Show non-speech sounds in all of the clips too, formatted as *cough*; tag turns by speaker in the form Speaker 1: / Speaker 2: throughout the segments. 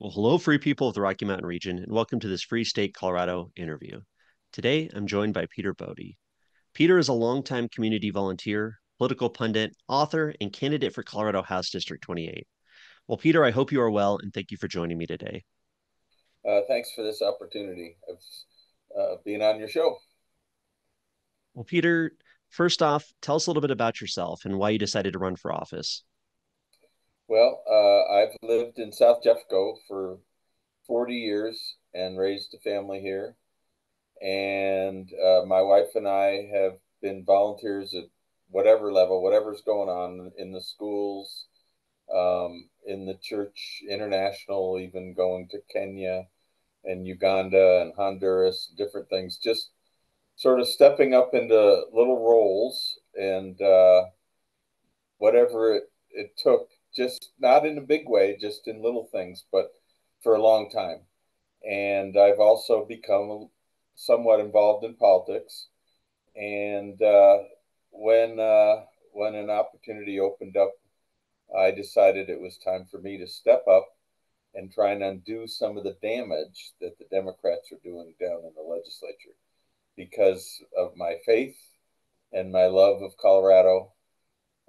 Speaker 1: Well, hello, free people of the Rocky Mountain region, and welcome to this Free State Colorado interview. Today, I'm joined by Peter Boddie. Peter is a longtime community volunteer, political pundit, author, and candidate for Colorado House District 28. Well, Peter, I hope you are well, and thank you for joining me today.
Speaker 2: Uh, thanks for this opportunity of uh, being on your show.
Speaker 1: Well, Peter, first off, tell us a little bit about yourself and why you decided to run for office.
Speaker 2: Well, uh, I've lived in South Jeffco for 40 years and raised a family here. And uh, my wife and I have been volunteers at whatever level, whatever's going on in the schools, um, in the church, international, even going to Kenya and Uganda and Honduras, different things, just sort of stepping up into little roles and uh, whatever it, it took just not in a big way, just in little things, but for a long time. And I've also become somewhat involved in politics. And uh, when uh, when an opportunity opened up, I decided it was time for me to step up and try and undo some of the damage that the Democrats are doing down in the legislature because of my faith and my love of Colorado.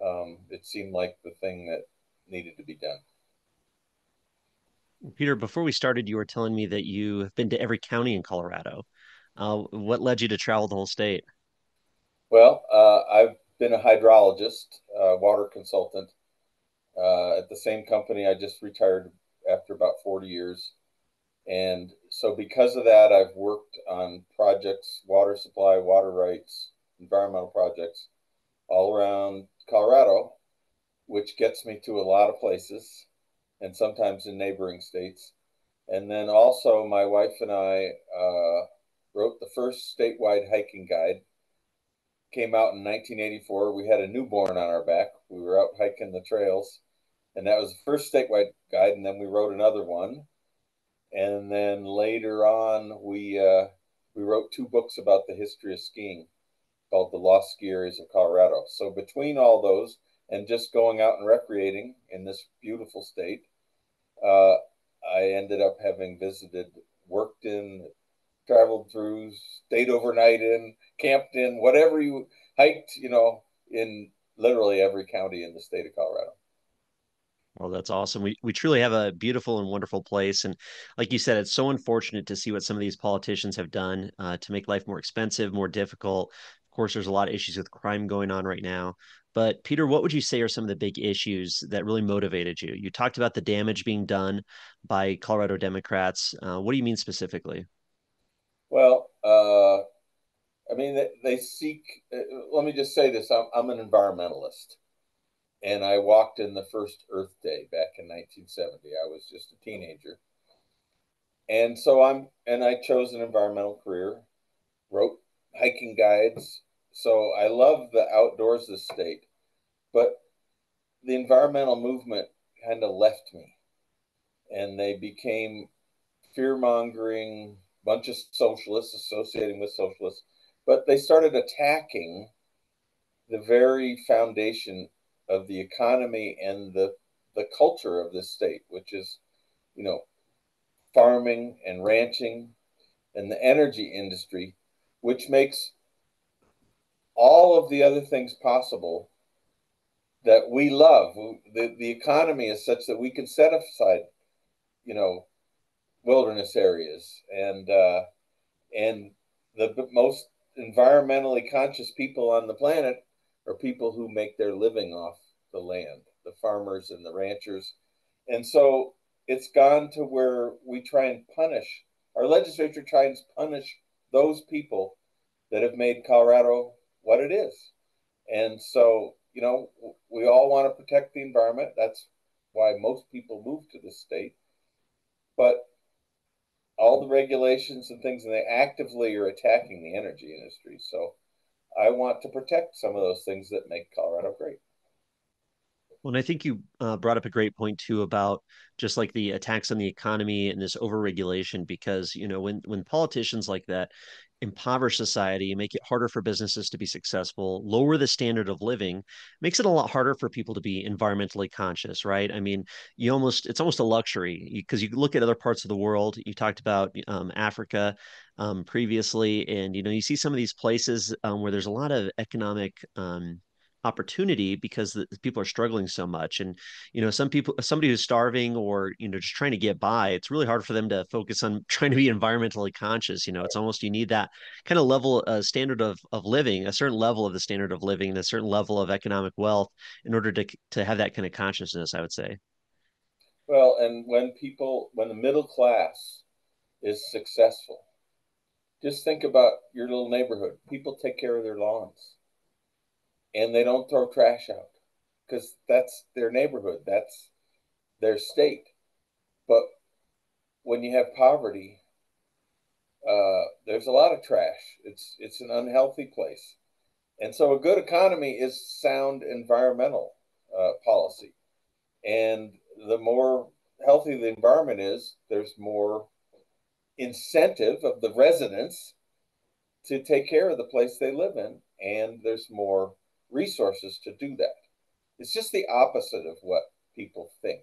Speaker 2: Um, it seemed like the thing that needed to be done.
Speaker 1: Peter, before we started, you were telling me that you have been to every county in Colorado. Uh, what led you to travel the whole state?
Speaker 2: Well, uh, I've been a hydrologist, uh, water consultant uh, at the same company. I just retired after about 40 years. And so, because of that, I've worked on projects, water supply, water rights, environmental projects all around Colorado which gets me to a lot of places and sometimes in neighboring states. And then also, my wife and I uh, wrote the first statewide hiking guide. Came out in 1984. We had a newborn on our back. We were out hiking the trails, and that was the first statewide guide. And then we wrote another one, and then later on, we uh, we wrote two books about the history of skiing, called "The Lost Ski Areas of Colorado." So between all those, and just going out and recreating in this beautiful state, uh, I ended up having visited, worked in, traveled through, stayed overnight in, camped in, whatever you hiked, you know, in literally every county in the state of Colorado.
Speaker 1: Well, that's awesome. We we truly have a beautiful and wonderful place, and like you said, it's so unfortunate to see what some of these politicians have done uh, to make life more expensive, more difficult. Of course, there's a lot of issues with crime going on right now. But Peter, what would you say are some of the big issues that really motivated you? You talked about the damage being done by Colorado Democrats. Uh, what do you mean specifically?
Speaker 2: Well, uh, I mean, they, they seek, uh, let me just say this I'm, I'm, an environmentalist. And I walked in the first Earth Day back in 1970. I was just a teenager. And so I'm, and I chose an environmental career, wrote hiking guides, so I love the outdoors the state, but the environmental movement kind of left me, and they became fear mongering bunch of socialists associating with socialists, but they started attacking the very foundation of the economy and the the culture of this state, which is, you know, farming and ranching and the energy industry, which makes all of the other things possible that we love. The, the economy is such that we can set aside, you know, wilderness areas and uh, and the most environmentally conscious people on the planet are people who make their living off the land, the farmers and the ranchers. And so it's gone to where we try and punish, our legislature tries to punish those people that have made Colorado what it is. And so, you know, we all want to protect the environment. That's why most people move to the state. But all the regulations and things, and they actively are attacking the energy industry. So I want to protect some of those things that make Colorado great.
Speaker 1: Well, and I think you uh, brought up a great point too about just like the attacks on the economy and this overregulation, because you know when when politicians like that impoverish society, make it harder for businesses to be successful, lower the standard of living, makes it a lot harder for people to be environmentally conscious, right? I mean, you almost it's almost a luxury because you, you, look at other parts of the world. You talked about um, Africa um, previously, and you know you see some of these places um, where there's a lot of economic um, opportunity because the, people are struggling so much and you know some people somebody who's starving or you know just trying to get by it's really hard for them to focus on *laughs* trying to be environmentally conscious you know it's almost you need that kind of level uh, standard of of living a certain level of the standard of living and a certain level of economic wealth in order to to have that kind of consciousness i would say.
Speaker 2: Well and when people when the middle class is successful just think about your little neighborhood. People take care of their lawns and they don't throw trash out because that's their neighborhood, that's their state. But when you have poverty, uh, there's a lot of trash. It's it's an unhealthy place, and so a good economy is sound environmental uh, policy, and the more healthy the environment is, there's more incentive of the residents to take care of the place they live in, and there's more resources to do that. It's just the opposite of what people think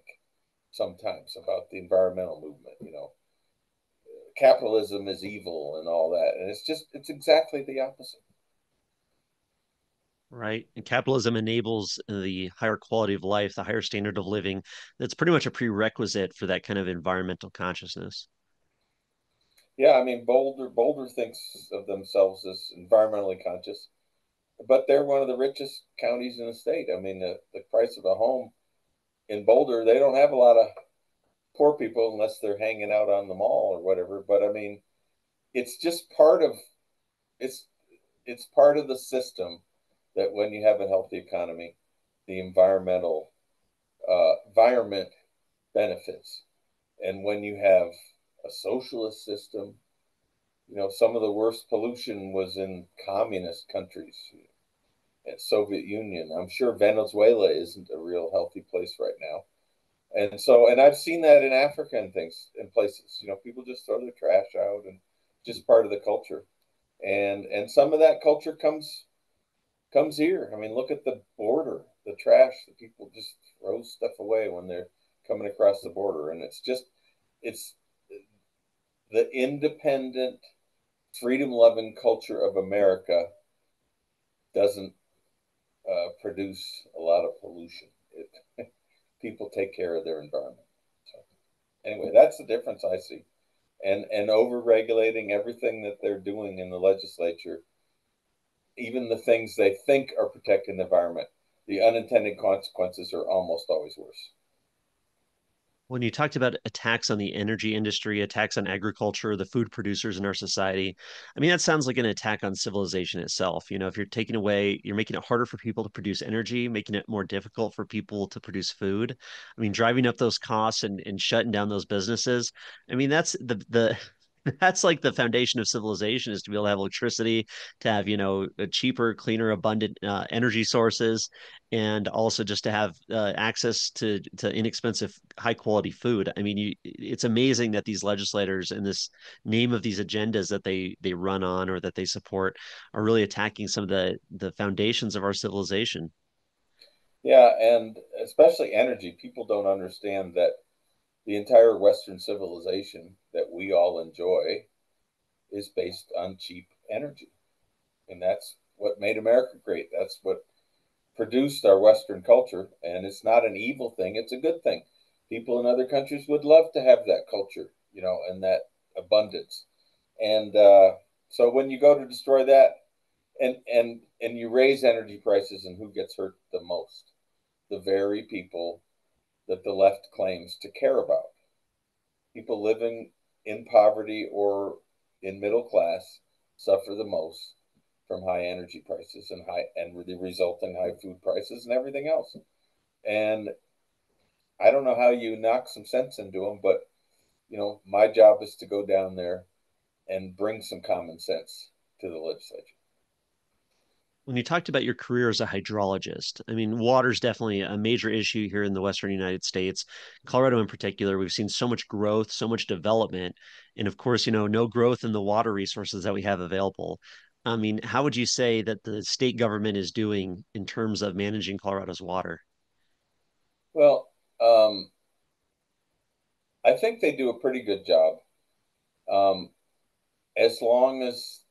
Speaker 2: sometimes about the environmental movement. You know, capitalism is evil and all that, and it's just it's exactly the opposite.
Speaker 1: Right. And capitalism enables the higher quality of life, the higher standard of living. That's pretty much a prerequisite for that kind of environmental consciousness.
Speaker 2: Yeah, I mean Boulder Boulder thinks of themselves as environmentally conscious but they're one of the richest counties in the state. I mean, the, the price of a home in Boulder, they don't have a lot of poor people unless they're hanging out on the mall or whatever. But I mean, it's just part of it's it's part of the system that when you have a healthy economy, the environmental uh, environment benefits, and when you have a socialist system you know, some of the worst pollution was in communist countries, Soviet Union. I'm sure Venezuela isn't a real healthy place right now. And so, and I've seen that in Africa and things in places, you know, people just throw their trash out and just part of the culture. And, and some of that culture comes, comes here. I mean, look at the border, the trash that people just throw stuff away when they're coming across the border. And it's just, it's the independent, freedom loving culture of America doesn't uh, produce a lot of pollution. It, *laughs* people take care of their environment. So, anyway, that's the difference I see. And and over regulating everything that they're doing in the legislature, even the things they think are protecting the environment, the unintended consequences are almost always worse
Speaker 1: when you talked about attacks on the energy industry, attacks on agriculture, the food producers in our society, I mean, that sounds like an attack on civilization itself. You know, if you're taking away, you're making it harder for people to produce energy, making it more difficult for people to produce food. I mean, driving up those costs and, and shutting down those businesses. I mean, that's the the that's like the foundation of civilization is to be able to have electricity to have you know cheaper cleaner abundant uh, energy sources and also just to have uh, access to to inexpensive high quality food. I mean you, it's amazing that these legislators and this name of these agendas that they they run on or that they support are really attacking some of the the foundations of our civilization.
Speaker 2: Yeah and especially energy. People don't understand that the entire Western civilization that we all enjoy is based on cheap energy. And that's what made America great. That's what produced our Western culture. And it's not an evil thing, it's a good thing. People in other countries would love to have that culture, you know, and that abundance. And uh, so when you go to destroy that, and and and you raise energy prices, and who gets hurt the most? The very people that the left claims to care about. People living in poverty or in middle class suffer the most from high energy prices and high and the resulting high food prices and everything else. And I don't know how you knock some sense into them, but you know, my job is to go down there and bring some common sense to the legislature.
Speaker 1: When you talked about your career as a hydrologist, I mean, water is definitely a major issue here in the Western United States, Colorado in particular. We've seen so much growth, so much development, and of course, you know, no growth in the water resources that we have available. I mean, how would you say that the state government is doing in terms of managing Colorado's water?
Speaker 2: Well, um, I think they do a pretty good job. Um, as long as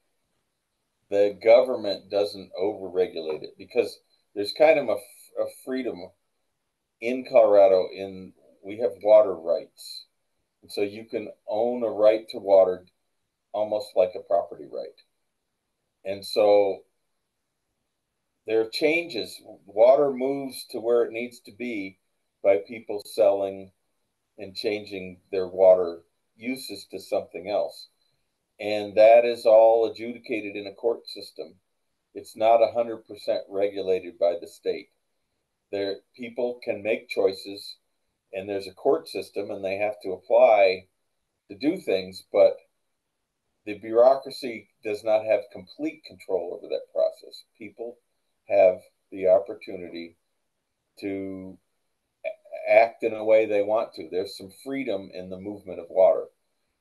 Speaker 2: the government doesn't overregulate it because there's kind of a, a freedom in Colorado in we have water rights. And so you can own a right to water almost like a property right. And so there are changes. Water moves to where it needs to be by people selling and changing their water uses to something else and that is all adjudicated in a court system. It's not 100% regulated by the state. There, people can make choices, and there's a court system, and they have to apply to do things, but the bureaucracy does not have complete control over that process. People have the opportunity to act in a way they want to. There's some freedom in the movement of water.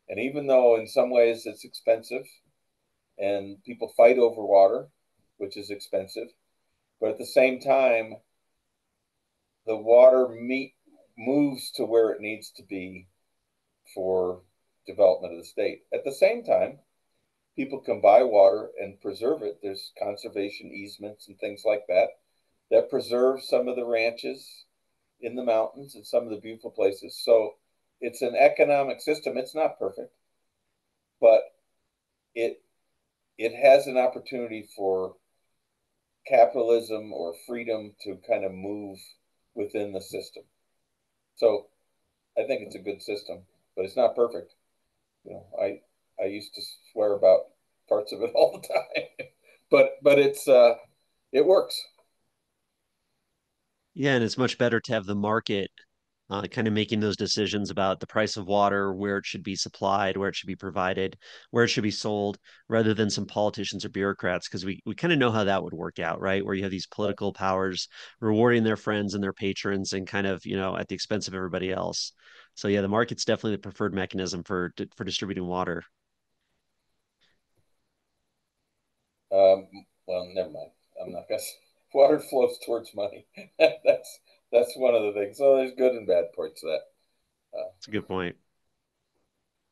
Speaker 2: And even though in some ways it's expensive and people fight over water, which is expensive, but at the same time, the water meet, moves to where it needs to be for development of the state. At the same time, people can buy water and preserve it. There's conservation easements and things like that that preserve some of the ranches in the mountains and some of the beautiful places. So it's an economic system. It's not perfect, but it it has an opportunity for capitalism or freedom to kind of move within the system. So I think it's a good system, but it's not perfect. You know, I I used to swear about parts of it *laughs* all the time, but but it's uh, it works.
Speaker 1: Yeah, and it's much better to have the market uh, kind of making those decisions about the price of water, where it should be supplied, where it should be provided, where it should be sold, rather than some politicians or bureaucrats, because we, we kind of know how that would work out, right? Where you have these political powers rewarding their friends and their patrons and kind of, you know, at the expense of everybody else. So yeah, the market's definitely the preferred mechanism for for distributing water.
Speaker 2: Um, well, never mind. I'm not gonna. *laughs* Water flows towards money. *laughs* That's that's one of the things. So there's good and bad parts of that.
Speaker 1: Uh, that's a good point.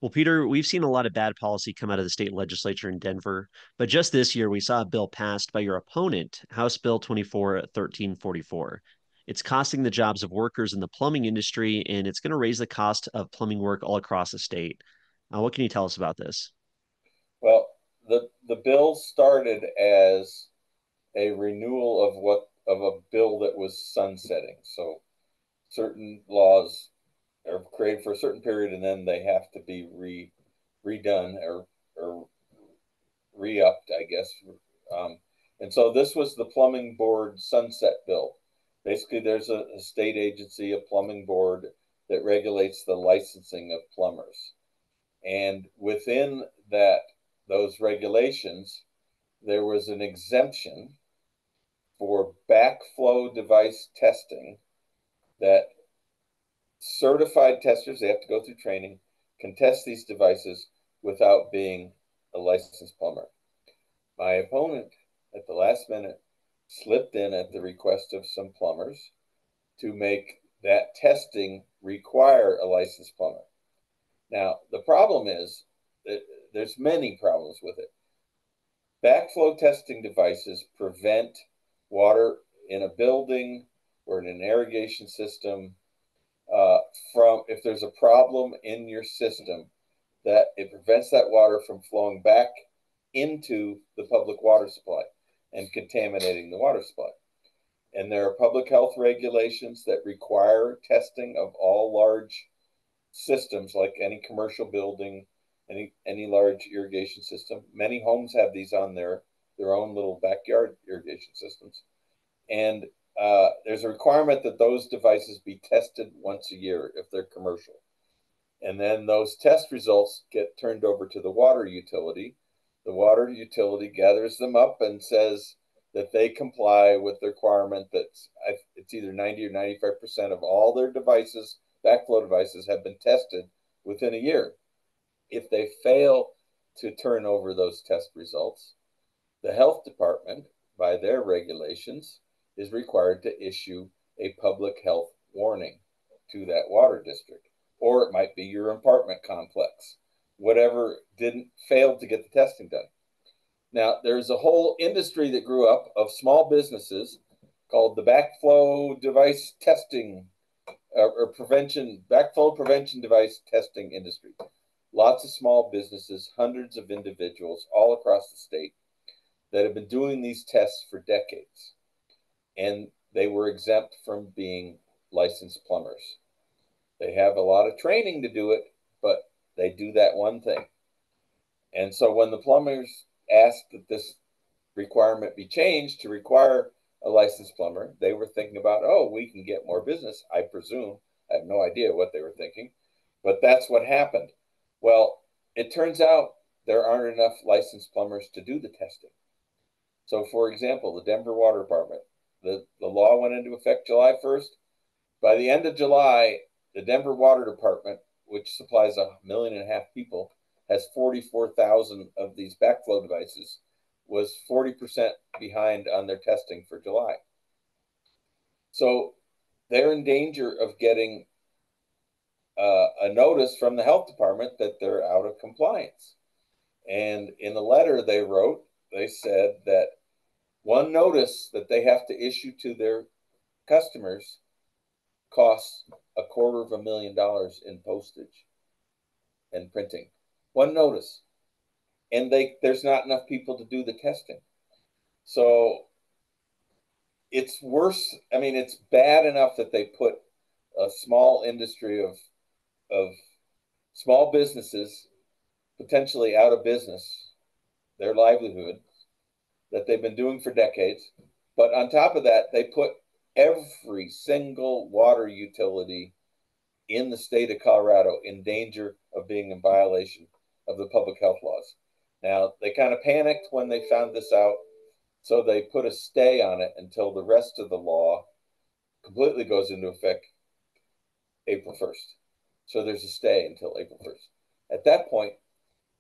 Speaker 1: Well, Peter, we've seen a lot of bad policy come out of the state legislature in Denver, but just this year we saw a bill passed by your opponent, House Bill 24 1344. It's costing the jobs of workers in the plumbing industry, and it's going to raise the cost of plumbing work all across the state. Uh, what can you tell us about this?
Speaker 2: Well, the the bill started as a renewal of what of a bill that was sunsetting. So certain laws are created for a certain period and then they have to be re redone or or re-upped, I guess. Um, and so this was the plumbing board sunset bill. Basically, there's a, a state agency, a plumbing board that regulates the licensing of plumbers. And within that, those regulations, there was an exemption for backflow device testing that certified testers, they have to go through training, can test these devices without being a licensed plumber. My opponent at the last minute slipped in at the request of some plumbers to make that testing require a licensed plumber. Now, the problem is that there's many problems with it. Backflow testing devices prevent water in a building or in an irrigation system uh, from if there's a problem in your system that it prevents that water from flowing back into the public water supply and contaminating the water supply. And there are public health regulations that require testing of all large systems, like any commercial building, any any large irrigation system. Many homes have these on their their own little backyard irrigation systems. And uh, there's a requirement that those devices be tested once a year if they're commercial. And then those test results get turned over to the water utility. The water utility gathers them up and says, that they comply with the requirement that it's either 90 or 95% of all their devices, backflow devices, have been tested within a year. If they fail to turn over those test results, the health department, by their regulations, is required to issue a public health warning to that water district. Or it might be your apartment complex, whatever didn't fail to get the testing done. Now, there's a whole industry that grew up of small businesses called the backflow device testing uh, or prevention, backflow prevention device testing industry. Lots of small businesses, hundreds of individuals all across the state that have been doing these tests for decades. And they were exempt from being licensed plumbers. They have a lot of training to do it, but they do that one thing. And so when the plumbers asked that this requirement be changed to require a licensed plumber, they were thinking about, oh, we can get more business, I presume. I have no idea what they were thinking, but that's what happened. Well, it turns out there aren't enough licensed plumbers to do the testing. So, for example, the Denver Water Department, the, the law went into effect July 1st. By the end of July, the Denver Water Department, which supplies a million and a half people, has 44,000 of these backflow devices, was 40% behind on their testing for July. So they're in danger of getting uh, a notice from the health department that they're out of compliance. And in the letter they wrote, they said that one notice that they have to issue to their customers costs a quarter of a million dollars in postage and printing one notice, and they there's not enough people to do the testing. So it's worse. I mean, it's bad enough that they put a small industry of of small businesses potentially out of business, their livelihood that they've been doing for decades. But on top of that, they put every single water utility in the state of Colorado in danger of being in violation of the public health laws. Now, they kind of panicked when they found this out, so they put a stay on it until the rest of the law completely goes into effect April 1st. So there's a stay until April 1st. At that point,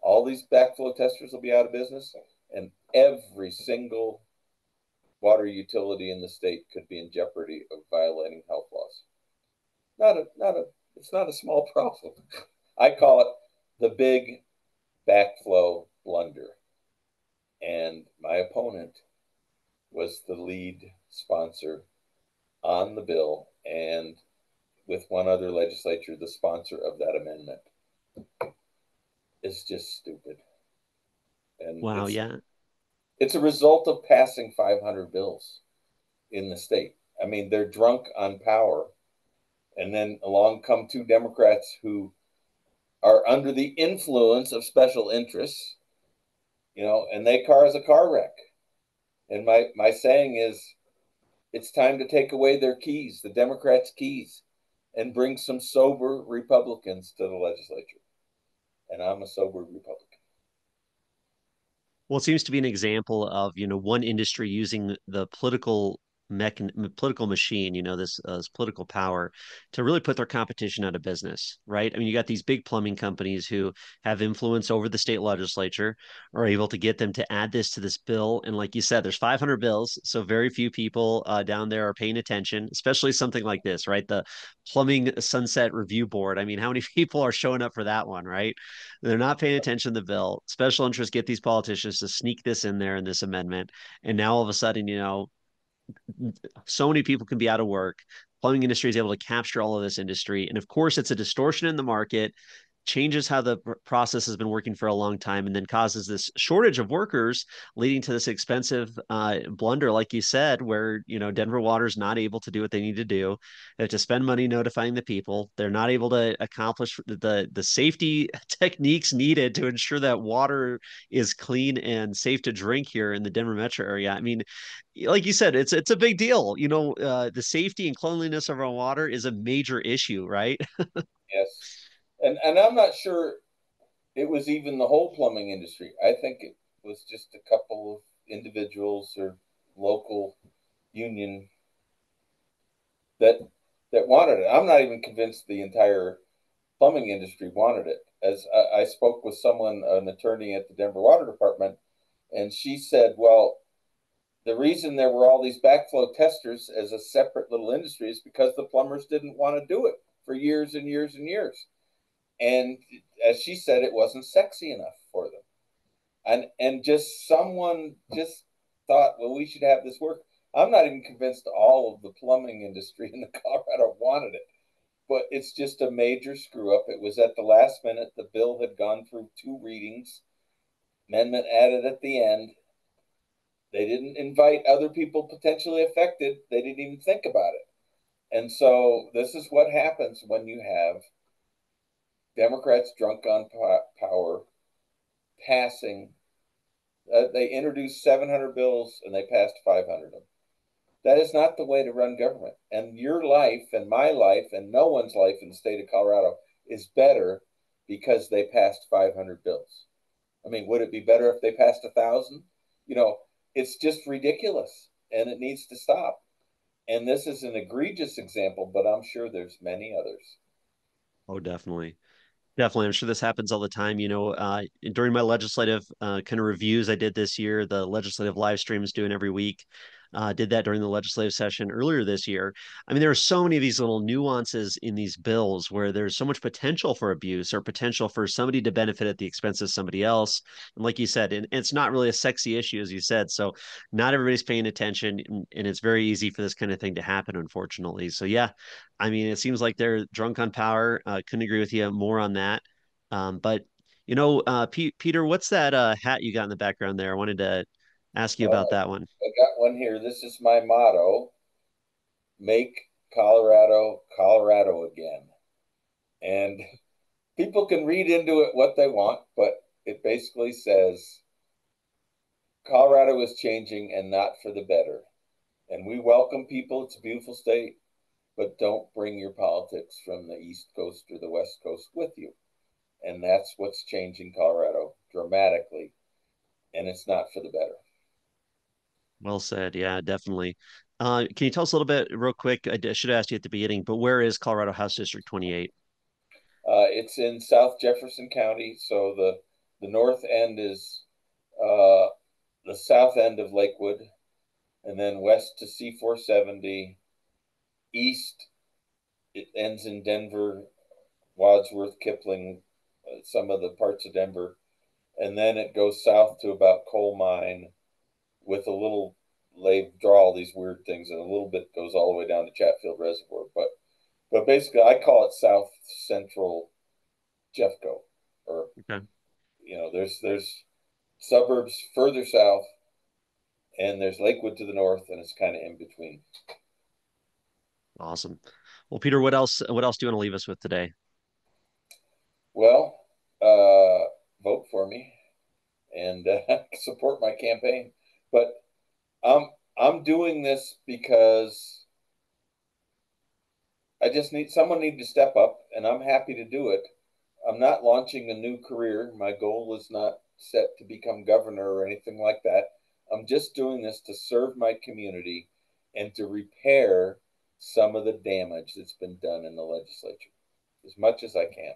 Speaker 2: all these backflow testers will be out of business, and every single water utility in the state could be in jeopardy of violating health laws. Not a, not a, it's not a small *laughs* problem. I call it the big backflow blunder. And my opponent was the lead sponsor on the bill and with one other legislature, the sponsor of that amendment. It's just stupid.
Speaker 1: And wow,
Speaker 2: it's,
Speaker 1: yeah.
Speaker 2: It's a result of passing 500 bills in the state. I mean, they're drunk on power. And then along come two Democrats who are under the influence of special interests, you know, and they cause a car wreck. And my, my saying is, it's time to take away their keys, the Democrats' keys, and bring some sober Republicans to the legislature. And I'm a sober Republican.
Speaker 1: Well, it seems to be an example of you know one industry using the political mechan- political machine, you know, this, uh, this political power to really put their competition out of business, right? I mean, you got these big plumbing companies who have influence over the state legislature, are able to get them to add this to this bill. And like you said, there's 500 bills, so very few people uh, down there are paying attention, especially something like this, right? The plumbing sunset review board. I mean, how many *laughs* people are showing up for that one, right? They're not paying attention to the bill. Special interests get these politicians to sneak this in there in this amendment, and now all of a sudden, you know, so many people can be out of work. Plumbing industry is able to capture all of this industry. And of course it's a distortion in the market changes how the process has been working for a long time and then causes this shortage of workers leading to this expensive uh, blunder like you said where you know denver water is not able to do what they need to do they have to spend money notifying the people. They're not able to accomplish the the safety *laughs* techniques needed to ensure that water is clean and safe to drink here in the denver metro area. I mean like you said it's it's a big deal you know uh, the safety and cleanliness of our water is a major issue right? *laughs*
Speaker 2: Yes and and I'm not sure it was even the whole plumbing industry. I think it was just a couple of individuals or local union that that wanted it. I'm not even convinced the entire plumbing industry wanted it. As I, I spoke with someone, an attorney at the Denver Water Department, and she said, "Well, the reason there were all these backflow testers as a separate little industry is because the plumbers didn't want to do it for years and years and years. And as she said, it wasn't sexy enough for them. And and just someone just thought, well, we should have this work. I'm not even convinced all of the plumbing industry in the *laughs* Colorado wanted it, but it's just a major screw up. It was at the last minute. The bill had gone through two readings, amendment added at the end, they didn't invite other people potentially affected. They didn't even think about it. And so this is what happens when you have Democrats drunk on power passing. Uh, they introduced 700 bills and they passed 500 of them. That is not the way to run government. And your life and my life and no one's life in the state of Colorado is better because they passed 500 bills. I mean, would it be better if they passed a thousand? You know, it's just ridiculous and it needs to stop. And this is an egregious example, but I'm sure there's many others.
Speaker 1: Oh, definitely. Definitely. I'm sure this happens all the time. You know, uh, during my legislative uh, kind of reviews I did this year, the legislative live streams doing every week, uh, did that during the legislative session earlier this year. I mean, there are so many of these little nuances in these bills where there's so much potential for abuse or potential for somebody to benefit at the expense of somebody else. And like you said, and it's not really a sexy issue, as you said. So not everybody's paying attention, and, and it's very easy for this kind of thing to happen, unfortunately. So yeah, I mean, it seems like they're drunk on power. Uh, couldn't agree with you more on that. Um, but you know, uh, P- Peter, what's that uh, hat you got in the background there? I wanted to ask you uh, about that one.
Speaker 2: I got one here. This is my motto make Colorado Colorado again. And people can read into it what they want, but it basically says Colorado is changing and not for the better. And we welcome people. It's a beautiful state, but don't bring your politics from the East Coast or the West Coast with you. And that's what's changing Colorado dramatically. And it's not for the better.
Speaker 1: Well said. Yeah, definitely. Uh, can you tell us a little bit, real quick? I should asked you at the beginning, but where is Colorado House District 28?
Speaker 2: Uh, it's in South Jefferson County. So the the north end is uh, the south end of Lakewood, and then west to C470. East, it ends in Denver, Wadsworth, Kipling, uh, some of the parts of Denver, and then it goes south to about Coal Mine with a little they draw all these weird things and a little bit goes all the way down to Chatfield Reservoir. But but basically I call it South Central Jeffco. Or okay. you know, there's there's suburbs further south and there's Lakewood to the north and it's kind of in between.
Speaker 1: Awesome. Well, Peter, what else what else do you want to leave us with today?
Speaker 2: Well, uh, vote for me and uh, *laughs* support my campaign. But I'm I'm doing this because I just need someone need to step up, and I'm happy to do it. I'm not launching a new career. My goal is not set to become governor or anything like that. I'm just doing this to serve my community and to repair some of the damage that's been done in the legislature as much as I can.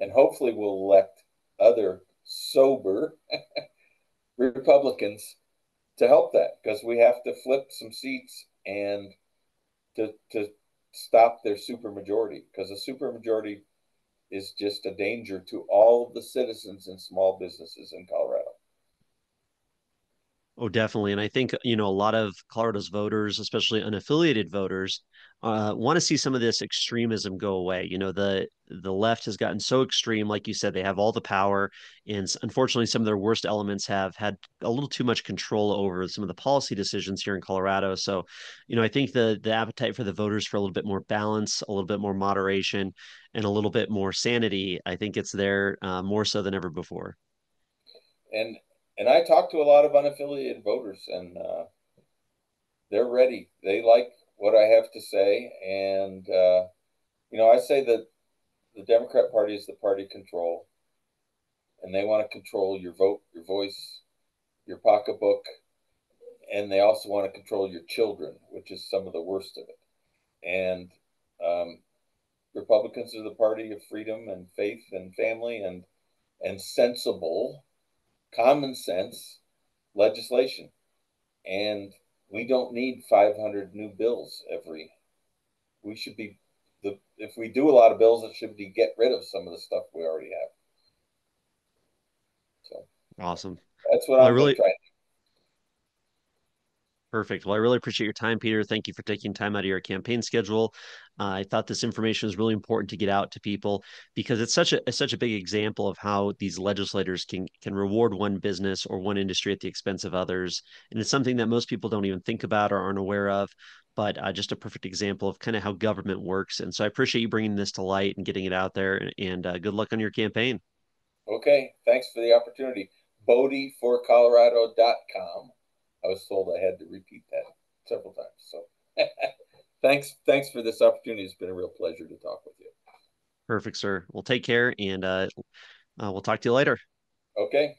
Speaker 2: And hopefully, we'll elect other sober *laughs* Republicans to help that because we have to flip some seats and to to stop their supermajority because a supermajority is just a danger to all of the citizens and small businesses in Colorado.
Speaker 1: Oh, definitely. And I think, you know, a lot of Colorado's voters, especially unaffiliated voters, uh, want to see some of this extremism go away. You know, the the left has gotten so extreme, like you said, they have all the power, and unfortunately, some of their worst elements have had a little too much control over some of the policy decisions here in Colorado. So, you know, I think the the appetite for the voters for a little bit more balance, a little bit more moderation, and a little bit more sanity, I think it's there uh, more so than ever before.
Speaker 2: And and I talked to a lot of unaffiliated voters, and uh, they're ready. They like what I have to say, and uh, you know, I say that the Democrat Party is the party control, and they want to control your vote, your voice, your pocketbook, and they also want to control your children, which is some of the worst of it. And um, Republicans are the party of freedom and faith and family and and sensible, common sense legislation. And we don't need 500 new bills every. We should be the if we do a lot of bills, it should be get rid of some of the stuff we already have.
Speaker 1: So awesome.
Speaker 2: That's what I'm really trying.
Speaker 1: Perfect. Well, I really appreciate your time, Peter. Thank you for taking time out of your campaign schedule. Uh, I thought this information is really important to get out to people because it's such a such a big example of how these legislators can can reward one business or one industry at the expense of others, and it's something that most people don't even think about or aren't aware of. But uh, just a perfect example of kind of how government works. And so I appreciate you bringing this to light and getting it out there. And, and uh, good luck on your campaign.
Speaker 2: Okay, thanks for the opportunity. BoddieForColorado.com I was told I had to repeat that several times. So *laughs* thanks, thanks for this opportunity. It's been a real pleasure to talk with you.
Speaker 1: Perfect, sir. We'll take care, and uh, uh, we'll talk to you later.
Speaker 2: Okay.